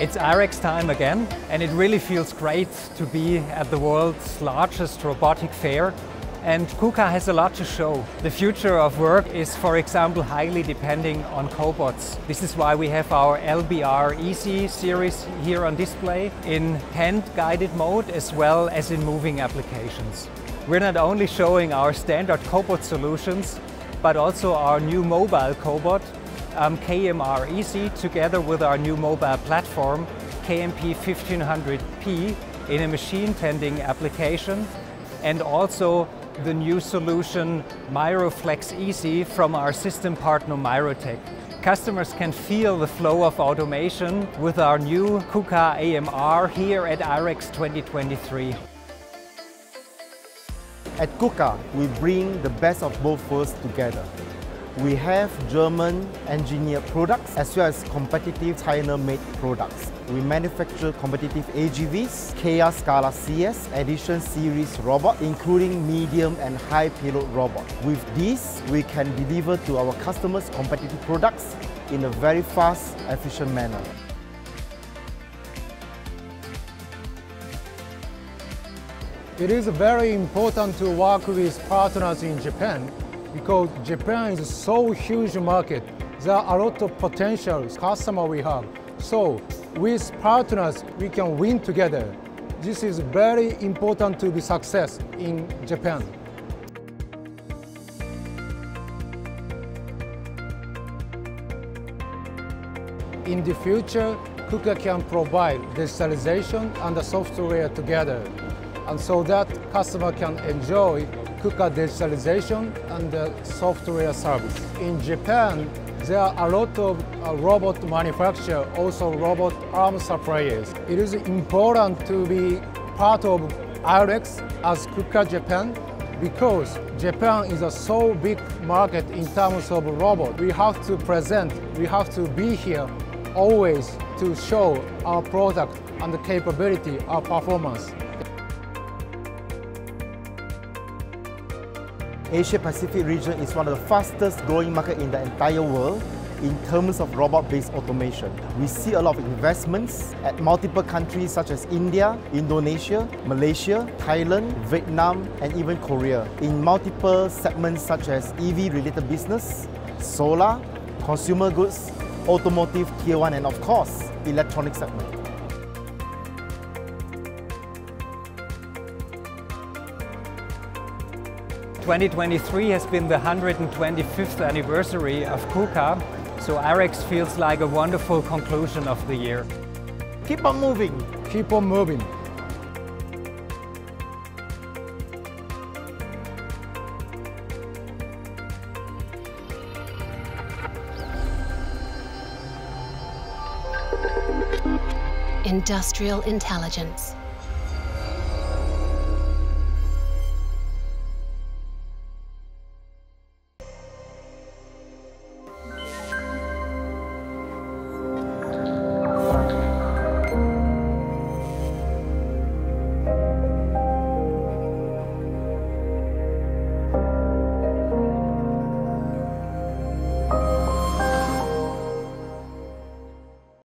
It's IREX time again, and it really feels great to be at the world's largest robotic fair. And KUKA has a lot to show. The future of work is, for example, highly depending on cobots. This is why we have our LBR iisy series here on display in hand-guided mode as well as in moving applications. We're not only showing our standard cobot solutions, but also our new mobile cobot um, KMR iisy together with our new mobile platform KMP 1500P in a machine tending application and also the new solution MAIROFlex iisy from our system partner Myrotech. Customers can feel the flow of automation with our new KUKA AMR here at IREX 2023. At KUKA, we bring the best of both worlds together. We have German engineered products as well as competitive China-made products. We manufacture competitive AGVs, KR SCARA CS Edition series robot, including medium and high payload robot. With this, we can deliver to our customers competitive products in a very fast, efficient manner. It is very important to work with partners in Japan because Japan is so huge market. There are a lot of potential customer we have. So with partners, we can win together. This is very important to be success in Japan. In the future, KUKA can provide digitalization and the software together, and so that customer can enjoy KUKA digitalization and the software service. In Japan, there are a lot of uh, robot manufacturers, also robot arm suppliers. It is important to be part of IREX as KUKA Japan because Japan is a so big market in terms of robot. We have to present, we have to be here always to show our product and the capability, our performance. Asia Pacific region is one of the fastest growing market in the entire world in terms of robot-based automation. We see a lot of investments at multiple countries such as India, Indonesia, Malaysia, Thailand, Vietnam, and even Korea in multiple segments such as EV-related business, solar, consumer goods, automotive, tier one, and of course, electronic segment. 2023 has been the 125th anniversary of KUKA, so IREX feels like a wonderful conclusion of the year. Keep on moving. Keep on moving. Industrial intelligence.